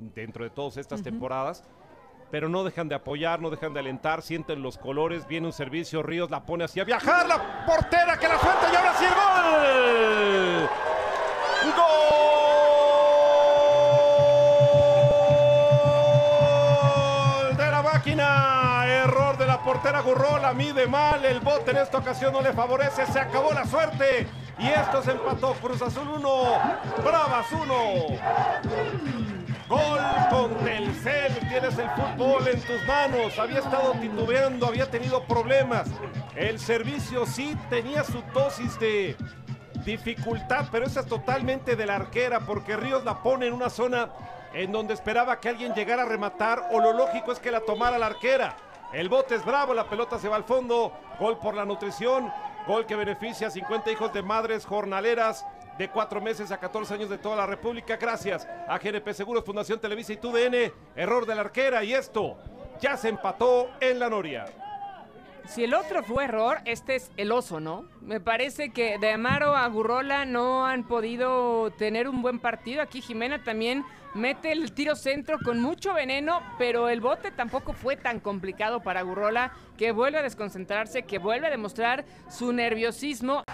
dentro de todas estas temporadas. Pero no dejan de apoyar, no dejan de alentar, sienten los colores, viene un servicio, Ríos la pone así a viajar, la portera que la suelta y ahora sí el gol. ¡Gol! De la máquina, error de la portera Gurrola, mide mal, el bote en esta ocasión no le favorece, se acabó la suerte. Y esto se empató, Cruz Azul 1, Bravas 1. Gol con Telcel, tienes el fútbol en tus manos. Había estado titubeando, había tenido problemas. El servicio sí tenía su dosis de dificultad, pero esa es totalmente de la arquera, porque Ríos la pone en una zona en donde esperaba que alguien llegara a rematar, o lo lógico es que la tomara la arquera. El bote es bravo, la pelota se va al fondo. Gol por la nutrición, gol que beneficia a 50 hijos de madres jornaleras de cuatro meses a 14 años de toda la República. Gracias a GNP Seguros, Fundación Televisa y TUDN. Error de la arquera y esto ya se empató en la Noria. Si el otro fue error, este es el oso, ¿no? Me parece que de Amaro a Gurrola no han podido tener un buen partido. Aquí Jimena también mete el tiro centro con mucho veneno, pero el bote tampoco fue tan complicado para Gurrola, que vuelve a desconcentrarse, que vuelve a demostrar su nerviosismo.